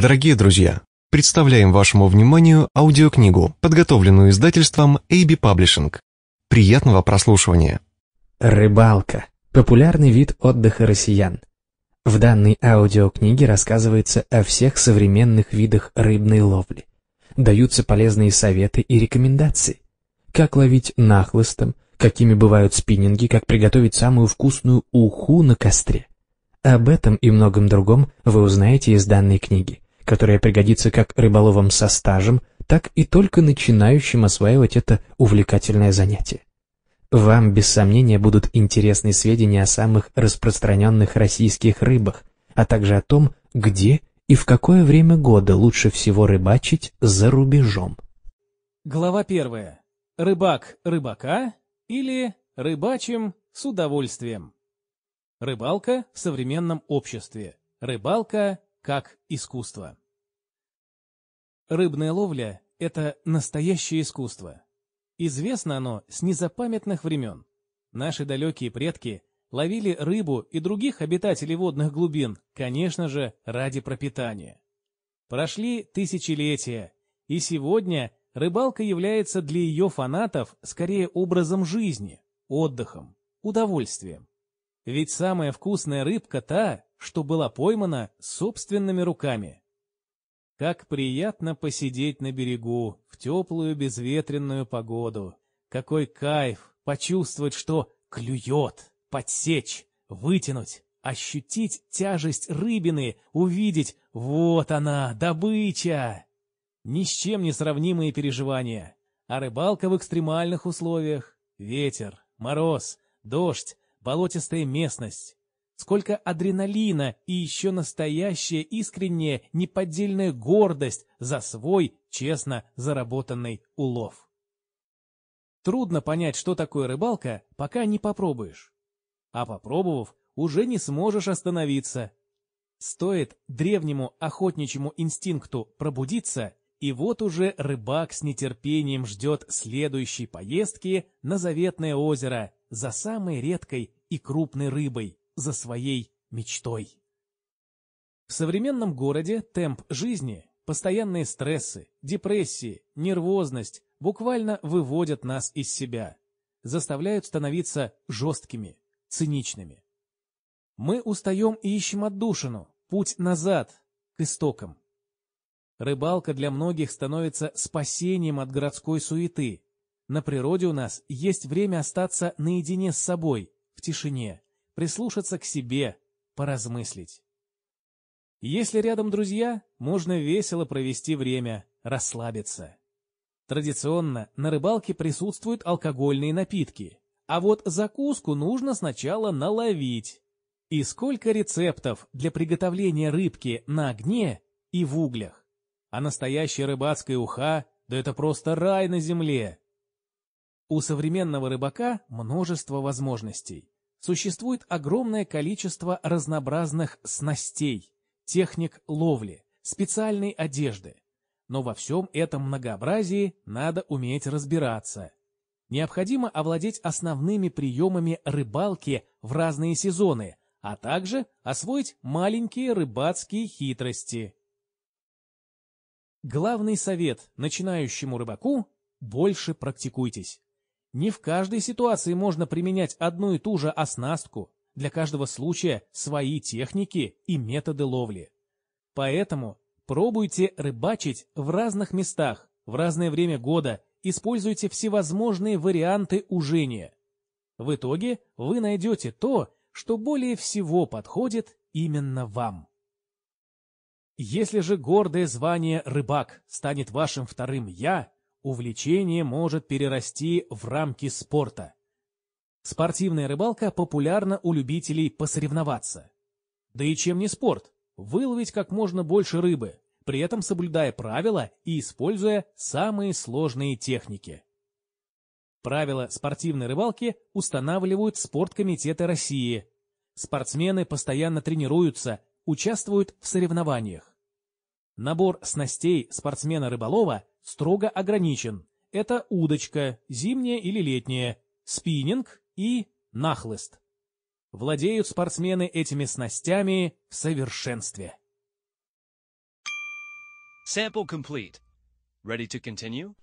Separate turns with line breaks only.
Дорогие друзья, представляем вашему вниманию аудиокнигу, подготовленную издательством AB Publishing. Приятного прослушивания.
Рыбалка – популярный вид отдыха россиян. В данной аудиокниге рассказывается о всех современных видах рыбной ловли. Даются полезные советы и рекомендации. Как ловить нахлыстом, какими бывают спиннинги, как приготовить самую вкусную уху на костре. Об этом и многом другом вы узнаете из данной книги, которая пригодится как рыболовам со стажем, так и только начинающим осваивать это увлекательное занятие. Вам, без сомнения, будут интересны сведения о самых распространенных российских рыбах, а также о том, где и в какое время года лучше всего рыбачить за рубежом.
Глава первая. Рыбак рыбака или рыбачим с удовольствием. Рыбалка в современном обществе. Рыбалка как искусство. Рыбная ловля – это настоящее искусство. Известно оно с незапамятных времен. Наши далекие предки ловили рыбу и других обитателей водных глубин, конечно же, ради пропитания. Прошли тысячелетия, и сегодня рыбалка является для ее фанатов скорее образом жизни, отдыхом, удовольствием. Ведь самая вкусная рыбка та, что была поймана собственными руками. Как приятно посидеть на берегу в теплую безветренную погоду. Какой кайф почувствовать, что клюет, подсечь, вытянуть, ощутить тяжесть рыбины, увидеть «вот она, добыча!» Ни с чем не сравнимые переживания. А рыбалка в экстремальных условиях. Ветер, мороз, дождь, болотистая местность. Сколько адреналина и еще настоящая искренняя неподдельная гордость за свой честно заработанный улов. Трудно понять, что такое рыбалка, пока не попробуешь. А попробовав, уже не сможешь остановиться. Стоит древнему охотничьему инстинкту пробудиться, и вот уже рыбак с нетерпением ждет следующей поездки на заветное озеро за самой редкой и крупной рыбой, за своей мечтой. В современном городе темп жизни, постоянные стрессы, депрессии, нервозность буквально выводят нас из себя, заставляют становиться жесткими, циничными. Мы устаем и ищем отдушину, путь назад, к истокам. Рыбалка для многих становится спасением от городской суеты. На природе у нас есть время остаться наедине с собой, в тишине, прислушаться к себе, поразмыслить. Если рядом друзья, можно весело провести время, расслабиться. Традиционно на рыбалке присутствуют алкогольные напитки, а вот закуску нужно сначала наловить. И сколько рецептов для приготовления рыбки на огне и в углях. А настоящая рыбацкая уха – да это просто рай на земле. У современного рыбака множество возможностей. Существует огромное количество разнообразных снастей, техник ловли, специальной одежды. Но во всем этом многообразии надо уметь разбираться. Необходимо овладеть основными приемами рыбалки в разные сезоны, а также освоить маленькие рыбацкие хитрости. Главный совет начинающему рыбаку – больше практикуйтесь. Не в каждой ситуации можно применять одну и ту же оснастку, для каждого случая свои техники и методы ловли. Поэтому пробуйте рыбачить в разных местах, в разное время года, используйте всевозможные варианты ужения. В итоге вы найдете то, что более всего подходит именно вам. Если же гордое звание «рыбак» станет вашим вторым «я», увлечение может перерасти в рамки спорта. Спортивная рыбалка популярна у любителей посоревноваться. Да и чем не спорт? Выловить как можно больше рыбы, при этом соблюдая правила и используя самые сложные техники. Правила спортивной рыбалки устанавливают спорткомитеты России. Спортсмены постоянно тренируются, участвуют в соревнованиях. Набор снастей спортсмена-рыболова строго ограничен. Это удочка, зимняя или летняя, спиннинг и нахлыст. Владеют спортсмены этими снастями в совершенстве.
Sample complete. Ready to continue?